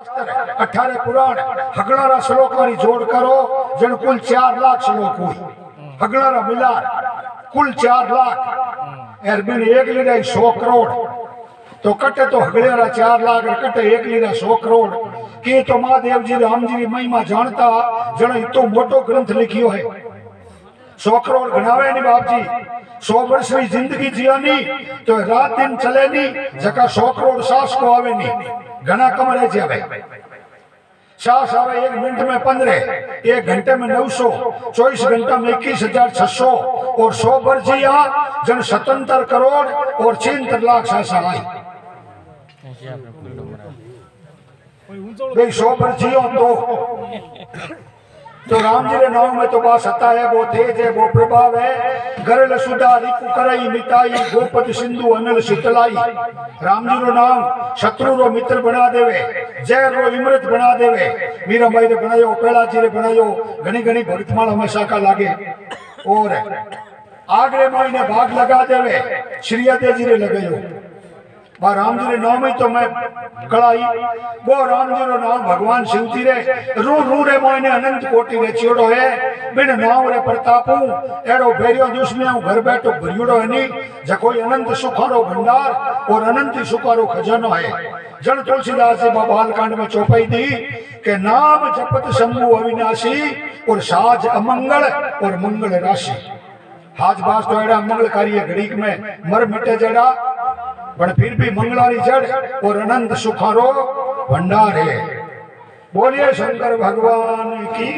અઠારે પુરાણ હગણારા શ્લોકોની જોડ કરો જેને કુલ ચાર લાખ શ્લોક હોય હગણારા મિલાર કુલ ચાર લાખ એરબીન એક લીધા સો કરોડ તો કટે તો હગળેરા ચાર લાખ અને કટે એક લીધા સો કરોડ કે તો મહાદેવજી રામજી મહિમા જાણતા જણે તો મોટો ગ્રંથ લખ્યો હે સો કરોડ ગણાવે ની બાપજી સો વર્ષની જિંદગી જીવાની તો રાત દિન ચલે ની જકા સો કરોડ સાસ को આવે घना कम रहे थे चार सौ एक मिनट में पंद्रह, एक घंटे में नौ सौ, चौबीस घंटा में इक्कीस हज़ार छह सौ और सौ बर्जिया जन सतर करोड़ और छिहत्तर लाख शासन आई सौ बर्जियों तो तो राम जी के नाम में तो बात सत्ता है, वो तेज है वो प्रभाव है। गरल सुधा रिपु करई, मिताई, गोपति सिंधु, अनल शीतलाई। राम जी रो नाम शत्रु रो मित्र बना देवे, जय रो इमृत बना देवे। मीरा भाई ने बनायो पेला जी ने बनायो घनी घनी भक्तमाल हमेशा का लागे। और आगरे माई ने भाग लगा देवे श्रीयते जी ने लगायो। बा राम जी रे नाम ही तो मैं कड़ाई वो राम जी रो नाम भगवान शिव जी रे। रू रू रे मोने अनंत कोटि रे चिड़ो है। बिन नाम रे प्रतापू, एड़ो भेरियो दुश्मन हूँ घर बैठो भरियोड़ो है नी। जको अनंत सुखारो भंडार और अनंत सुखारो खजानो है। जन तुलसीदास जी बाबा बालकांड में चौपाई दी के नाम जपत शंभु अविनाशी और साज अमंगल और मंगल राशि। हाज बाज तो एड़ा मंगलकारी है, घड़ीक में मर मिटे जड़ा। पण फिर भी मंगला चढ़ और अनंत सुखारो भंडार है बोलिए शंकर भगवान की